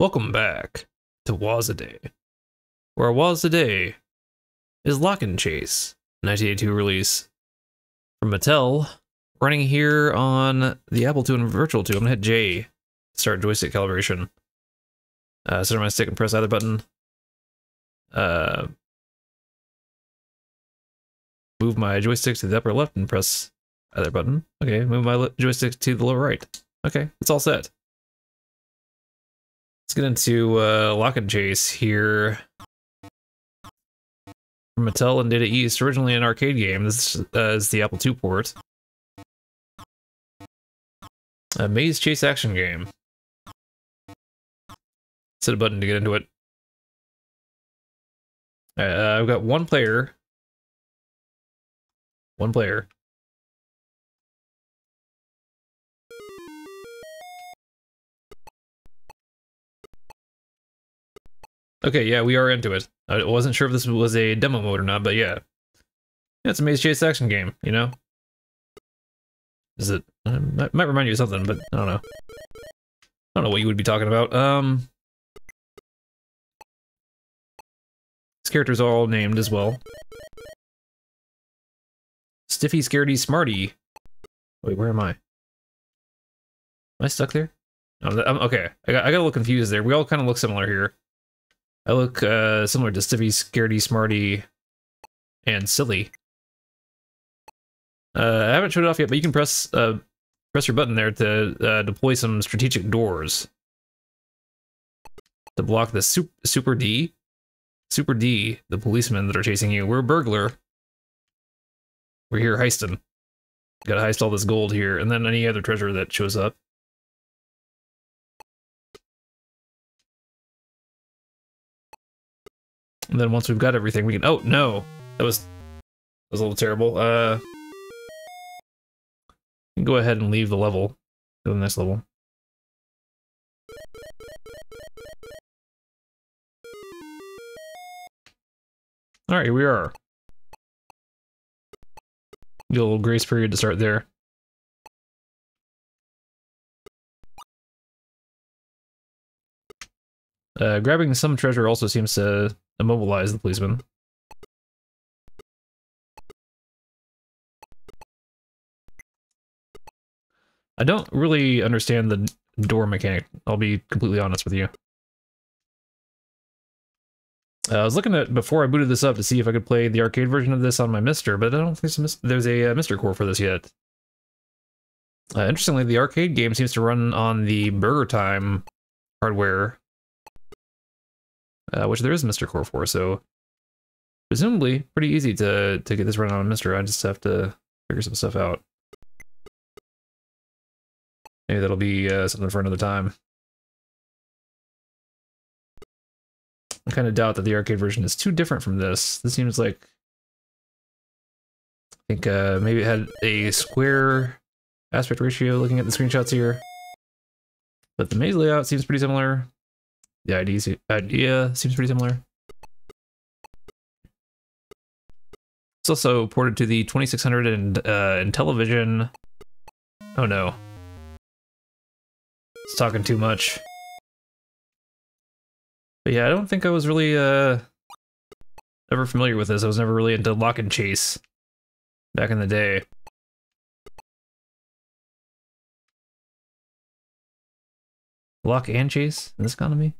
Welcome back to Woz A Day, where Woz A Day is Lock 'n' Chase, 1982 release from Mattel, running here on the Apple II and Virtual II. I'm gonna hit J start joystick calibration. Uh, center my stick and press either button. Uh, move my joystick to the upper left and press either button. Okay, move my joystick to the lower right. Okay, it's all set. Let's get into uh, Lock 'n' Chase here. From Mattel and Data East, originally an arcade game. This uh, is the Apple II port. A maze chase action game. Set a button to get into it. Uh, I've got one player. One player. Okay, yeah, we are into it. I wasn't sure if this was a demo mode or not, but yeah. yeah it's a maze chase action game, you know? Is it? Uh, might, remind you of something, but I don't know. I don't know what you would be talking about. Um, These characters are all named as well. Stiffy, Scaredy, Smarty. Wait, where am I? Am I stuck there? I'm, okay, I got, I got a little confused there. We all kind of look similar here. I look uh, similar to Stiffy, Scaredy, Smarty, and Silly. Uh, I haven't showed it off yet, but you can press uh, press your button there to uh, deploy some strategic doors to block the super, super D. Super D, the policemen that are chasing you. We're a burglar. We're here heisting. Gotta heist all this gold here, and then any other treasure that shows up. And then once we've got everything, we can. Oh no, that was that was a little terrible. Uh, go ahead and leave the level. Go to the next level. All right, here we are. Get a little grace period to start there. Uh, grabbing some treasure also seems to immobilize the policeman. I don't really understand the door mechanic, I'll be completely honest with you. Uh, I was looking at before I booted this up to see if I could play the arcade version of this on my MiSTer, but I don't think there's a, uh, MiSTer core for this yet. Uh, interestingly, the arcade game seems to run on the BurgerTime hardware, uh, which there is MiSTer core for, so presumably pretty easy to to get this running on Mister. I just have to figure some stuff out. Maybe that'll be uh, something for another time. I kind of doubt that the arcade version is too different from this. This seems like I think uh, maybe it had a square aspect ratio looking at the screenshots here. But the maze layout seems pretty similar. The idea, idea seems pretty similar. It's also ported to the 2600 and uh, Intellivision. Oh no. It's talking too much. But yeah, I don't think I was really uh ever familiar with this. I was never really into lock and chase back in the day. Lock and chase in this economy?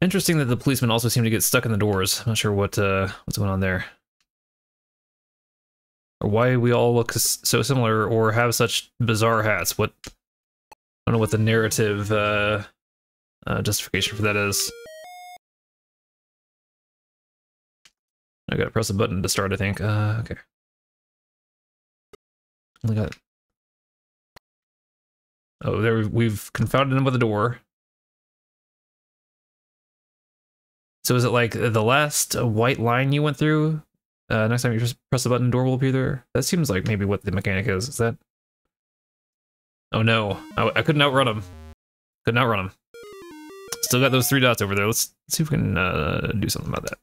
Interesting that the policemen also seem to get stuck in the doors. I'm not sure what uh, what's going on there. Or why we all look so similar or have such bizarre hats. What I don't know what the narrative uh, uh, justification for that is. I gotta press a button to start, I think. Uh, okay. Only got. Oh, there we've confounded him with a door. So is it like the last white line you went through? Uh, next time you just press the button, door will appear there. That seems like maybe what the mechanic is. Is that Oh no, I, I couldn't outrun him. Couldn't outrun him. Still got those three dots over there. Let's see if we can uh, do something about that.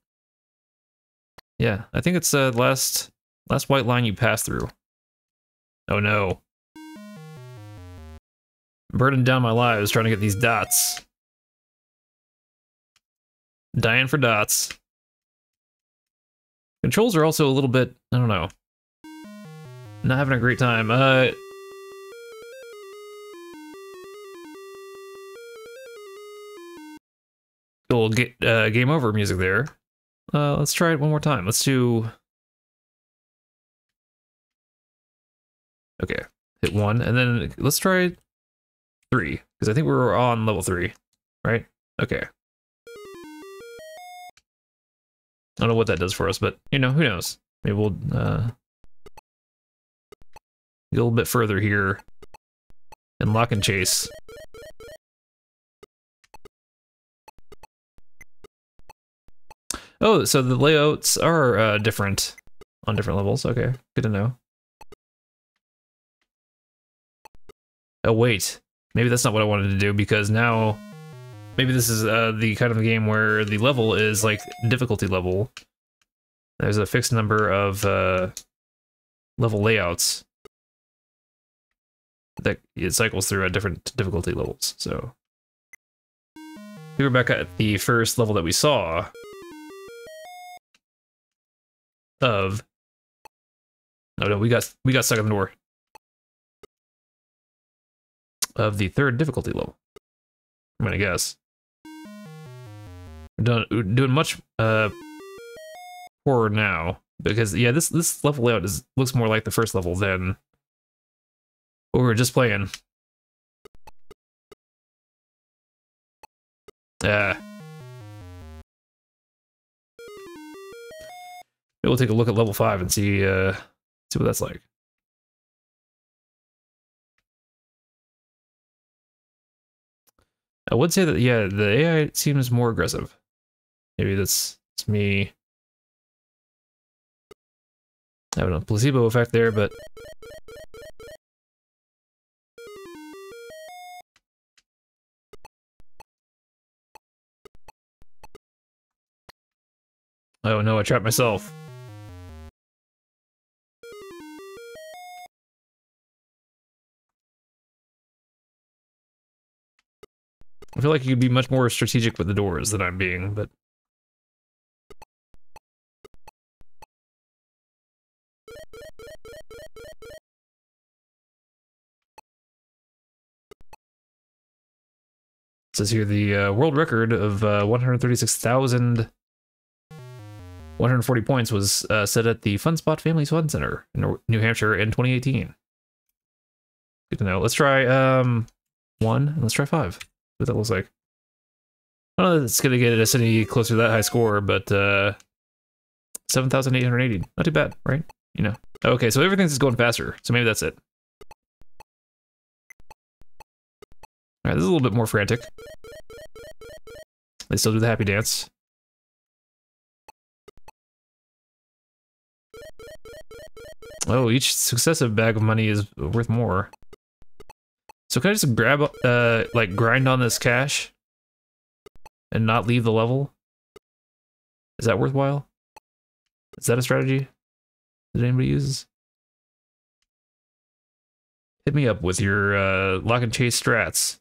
Yeah, I think it's uh, last last white line you pass through. Oh no. burning down my lives trying to get these dots. Dying for dots. Controls are also a little bit, I don't know. Not having a great time. Uh, little get, uh, game over music there. Uh, let's try it one more time. Let's do. Okay, hit one, and then let's try three because I think we were on level three, right? Okay. I don't know what that does for us, but you know, who knows? Maybe we'll uh, a little bit further here and lock and chase. Oh, so the layouts are uh, different on different levels. Okay, good to know. Oh, wait. Maybe that's not what I wanted to do because now... Maybe this is uh, the kind of game where the level is like difficulty level. There's a fixed number of uh, level layouts that it cycles through at different difficulty levels. So we were back at the first level that we saw of. Oh no, we got we got stuck in the door of the third difficulty level. I'm gonna guess. We're doing much uh poorer now because yeah, this this level layout is looks more like the first level than what we were just playing. Yeah. we'll take a look at level five and see uh see what that's like. I would say that yeah, the AI seems more aggressive. Maybe that's it's me having a placebo effect there, but Oh no, I trapped myself. I feel like you could be much more strategic with the doors than I'm being, but... says here the uh, world record of uh, 136,140 points was uh, set at the Fun Spot Family Fun Center in New Hampshire in 2018. Good to know. Let's try um, one and let's try five what that looks like. I don't know that it's going to get us any closer to that high score, but uh, 7,880. Not too bad, right? You know. Okay, so everything's just going faster, so maybe that's it. Alright, this is a little bit more frantic. They still do the happy dance. Oh, each successive bag of money is worth more. So can I just grab, uh, like grind on this cash and not leave the level? Is that worthwhile? Is that a strategy that anybody uses? Hit me up with your uh, lock and chase strats.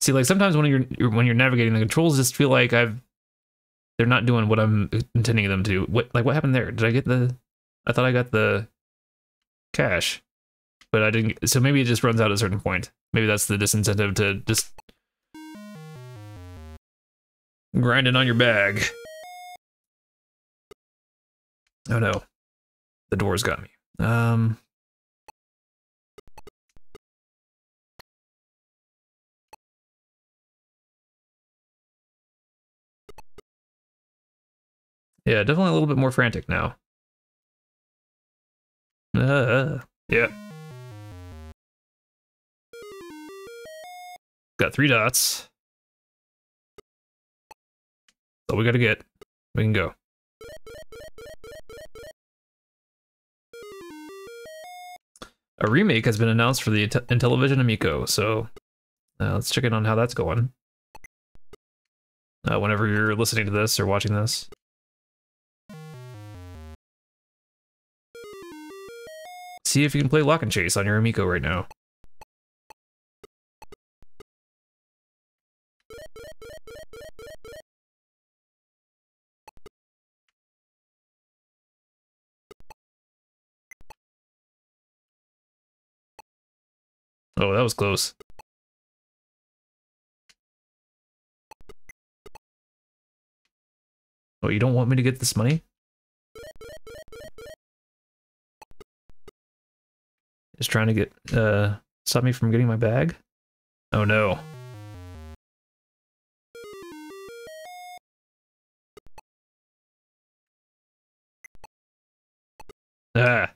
See, like sometimes when you're, when you're navigating, the controls just feel like I've they're not doing what I'm intending them to. What like what happened there? Did I get the? I thought I got the cash but I didn't. So maybe it just runs out at a certain point. Maybe that's the disincentive to just grinding on your bag. Oh no, the doors got me. Um. Yeah, definitely a little bit more frantic now. Uh, yeah. Got three dots. So we gotta get. We can go. A remake has been announced for the Intellivision Amico, so uh, let's check in on how that's going. Uh, whenever you're listening to this or watching this. See if you can play Lock 'n' Chase on your Amico right now. Oh, that was close. Oh, you don't want me to get this money? Just trying to get, uh, stop me from getting my bag? Oh no. Ah.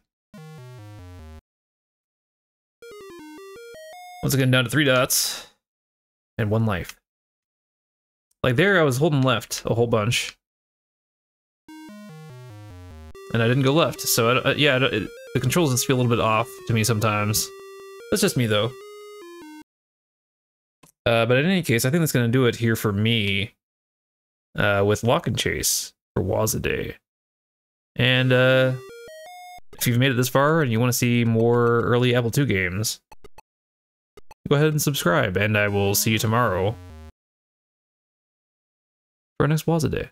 Once again, down to three dots. And one life. Like there, I was holding left a whole bunch. And I didn't go left, so I, yeah, it, the controls just feel a little bit off to me sometimes. That's just me, though. Uh, but in any case, I think that's going to do it here for me uh, with Lock 'n' Chase for Woz A Day. And uh, if you've made it this far and you want to see more early Apple II games, go ahead and subscribe, and I will see you tomorrow for our next Woz A Day.